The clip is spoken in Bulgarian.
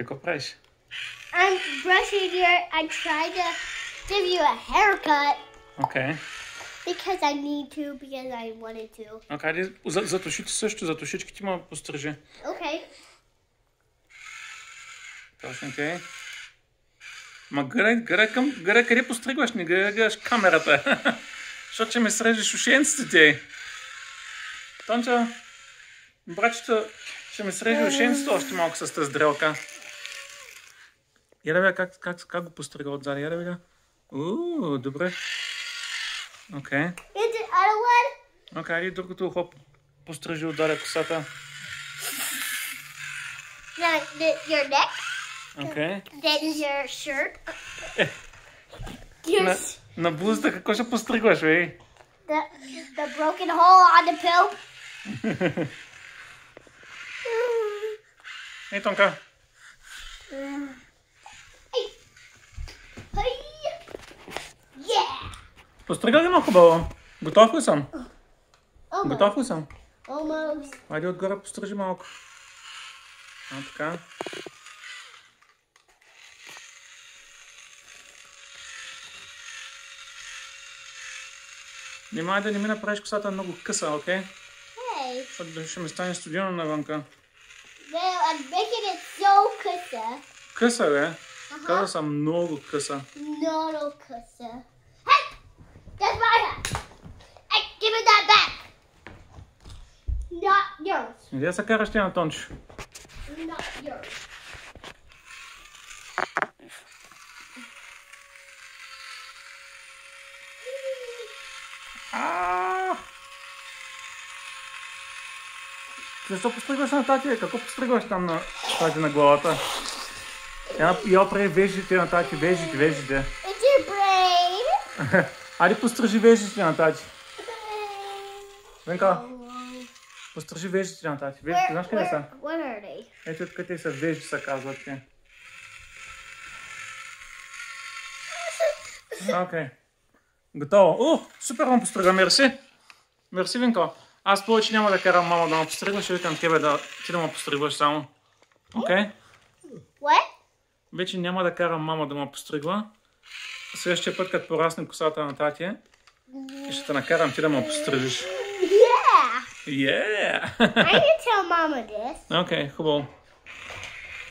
Какво правиш? I'm brushing your. I tried to give you a haircut Окей. because I need to because I wanted to. Okay. За, за ушите също, за ушичките му пострижи. Okay. Точно окей. Ма гъре, гъре към, гъре къде постригваш? Не гъре гледаш камерата. Защото ще ме срежеш ушенците ти. Тонча, братчето, ще ме среже ушенцето още малко с тази дрелка. Я да видя как, как, как го пострига отзади. Я да видя. Ууу, добре. Окей. One? Окей, okay, другото ухо пострижи отзади косата. Now, the, your neck, Окей. then your shirt. На, Your, на блузата какво ще постригваш, бе? the, the broken hole on the pill. Ей, Тонка. Hey. Yeah. Пострига ли ме хубаво? Готов ли съм? Almost. Готов ли съм? Almost. Хайде отгоре пострижи малко. А, така. Внимай да не ми направиш косата много къса, окей? Hey. Защото ще ми стане студино навънка. No, I'm making it so kusa. Къса, бе? Uh-huh. Каза съм много къса. No, no Not yours. Иди да се караш ти на Тончо. Not yours. А! Защо постригваш на тати? Какво постригваш там на тати на главата? Я, я прави веждите на тати, веждите, веждите. It's your brain. Айде пострижи веждите на тати. Венка, пострижи веждите на тати. Веждите, знаеш къде са? Ето тук те са вежди, се казват те. Окей. Готово. О, супер ме пострига, мерси. Мерси, Винко. Аз повече няма да карам мама да ме постригва, ще викам тебе да ти да ме постригваш само. Окей? What? Вече няма да карам мама да ме постригва. Следващия път, като порасне косата на тати, ще те накарам ти да ме пострижиш. Yeah. I can tell Mama this. Okay, cool.